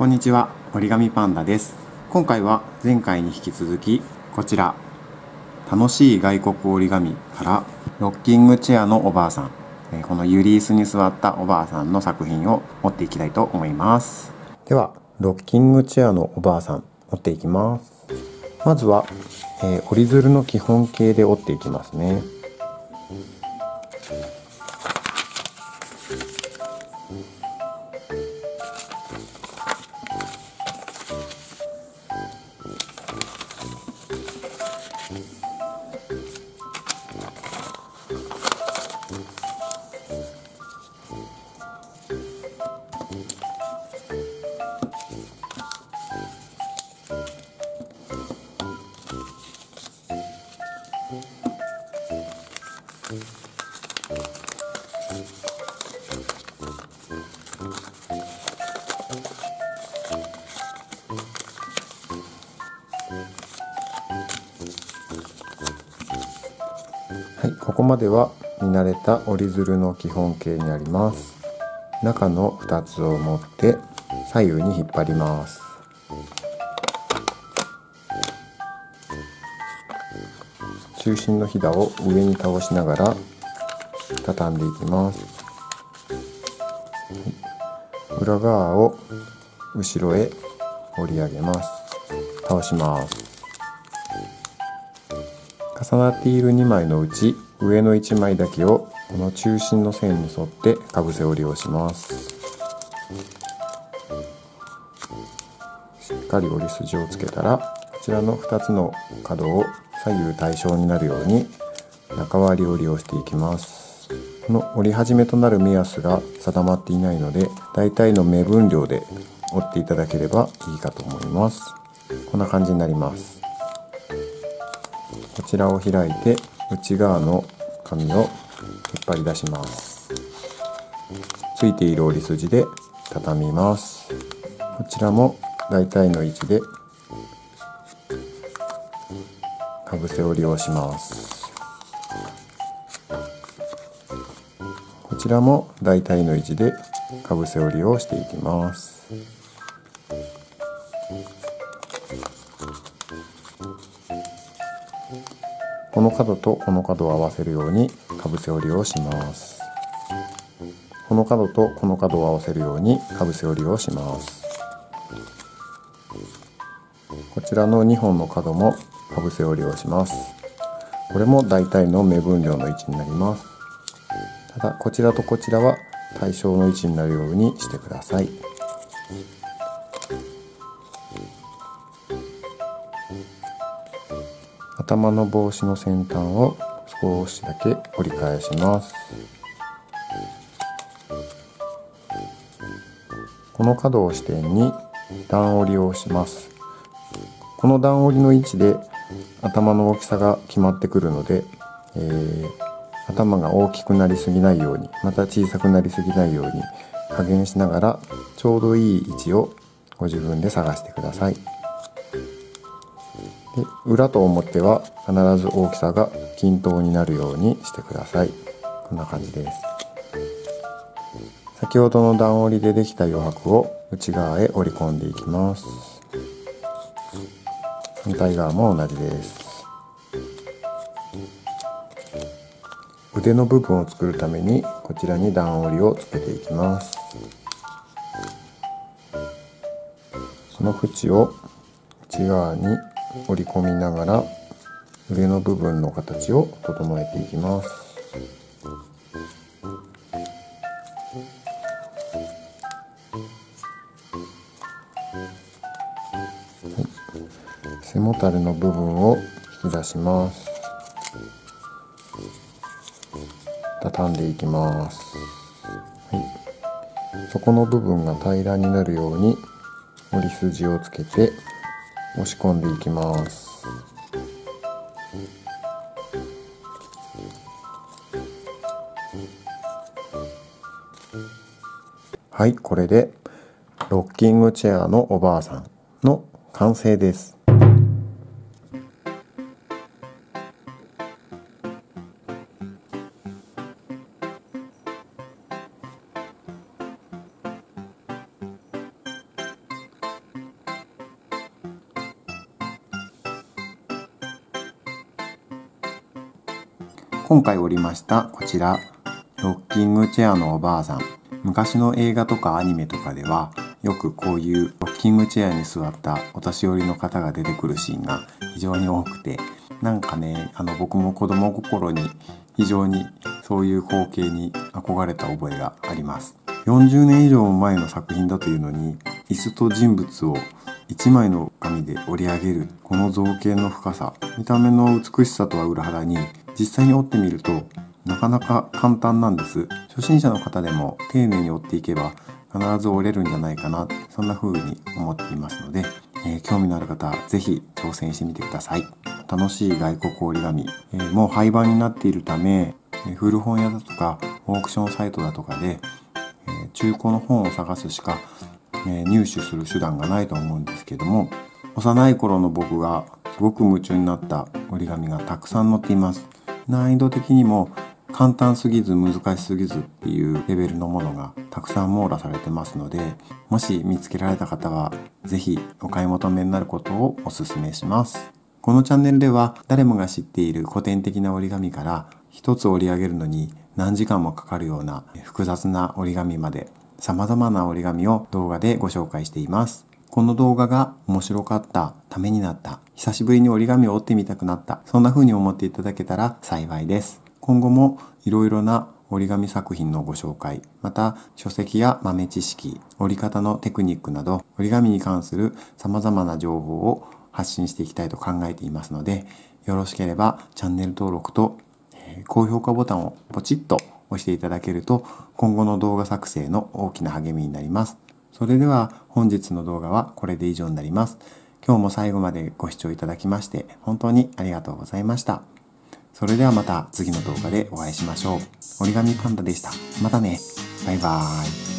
こんにちは折り紙パンダです。今回は前回に引き続きこちら楽しい外国折り紙からロッキングチェアのおばあさんこのユリースに座ったおばあさんの作品を持っていきたいと思います。ではロッキングチェアのおばあさん持っていきます。まずは、えー折り鶴の基本形で折っていきますね。はい、ここまでは見慣れた折り鶴の基本形になります。中の2つを持って左右に引っ張ります。中心のひだを上に倒しながら畳んでいきます。はい裏側を後ろへ折り上げます。倒します。重なっている2枚のうち上の1枚だけをこの中心の線に沿ってかぶせ折りをします。しっかり折り筋をつけたらこちらの2つの角を左右対称になるように中割り折りをしていきます。の折り始めとなる目安が定まっていないので大体の目分量で折っていただければいいかと思います。こんな感じになります。こちらを開いて内側の紙を引っ張り出します。ついている折り筋で畳みます。こちらも大体の位置でかぶせ折りをします。ちらも大体の位置でかぶせ折りをしていきます。この角とこの角を合わせるようにかぶせ折りをします。この角とこの角を合わせるようにかぶせ折りをします。こちらの2本の角もかぶせ折りをします。これも大体の目分量の位置になります。ただこちらとこちらは対称の位置になるようにしてください。頭の帽子の先端を少しだけ折り返します。この角を支点に段折りをします。この段折りの位置で頭の大きさが決まってくるので、えー頭が大きくなりすぎないようにまた小さくなりすぎないように加減しながらちょうどいい位置をご自分で探してください。で裏と表は必ず大きさが均等になるようにしてください。こんな感じです。先ほどの段折りでできた余白を内側へ折り込んでいきます。反対側も同じです。腕の部分を作るためにこちらに段折りをつけていきます。この縁を内側に折り込みながら上の部分の形を整えていきます。はい。背もたれの部分を引き出します。畳んでいきます、はい、底の部分が平らになるように折り筋をつけて押し込んでいきます。はい。これでロッキングチェアのおばあさんの完成です。今回折りましたこちらロッキングチェアのおばあさん。昔の映画とかアニメとかではよくこういうロッキングチェアに座ったお年寄りの方が出てくるシーンが非常に多くてなんかねあの僕も子供心に非常にそういう光景に憧れた覚えがあります。40年以上前の作品だというのに椅子と人物を1枚の紙で折り上げるこの造形の深さ見た目の美しさとは裏腹に実際に折ってみるとなかなか簡単なんです。初心者の方でも丁寧に折っていけば必ず折れるんじゃないかなそんな風に思っていますので、えー、興味のある方是非挑戦してみてください。楽しい外国折り紙、えー、もう廃盤になっているため古本屋だとかオークションサイトだとかで、え中古の本を探すしか、え入手する手段がないと思うんですけども幼い頃の僕がすごく夢中になった折り紙がたくさん載っています。難易度的にも簡単すぎず難しすぎずっていうレベルのものがたくさん網羅されてますのでもし見つけられた方は是非お買い求めになることをお勧めします。このチャンネルでは誰もが知っている古典的な折り紙から一つ折り上げるのに何時間もかかるような複雑な折り紙まで様々な折り紙を動画でご紹介しています。この動画が面白かった、ためになった、久しぶりに折り紙を折ってみたくなった、そんな風に思っていただけたら幸いです。今後もいろいろな折り紙作品のご紹介、また書籍や豆知識、折り方のテクニックなど折り紙に関する様々な情報を発信していきたいと考えていますので、よろしければチャンネル登録と高評価ボタンをポチッと押していただけると今後の動画作成の大きな励みになります。それでは本日の動画はこれで以上になります。今日も最後までご視聴いただきまして本当にありがとうございました。それではまた次の動画でお会いしましょう。折り紙パンダでした。またね。バイバーイ。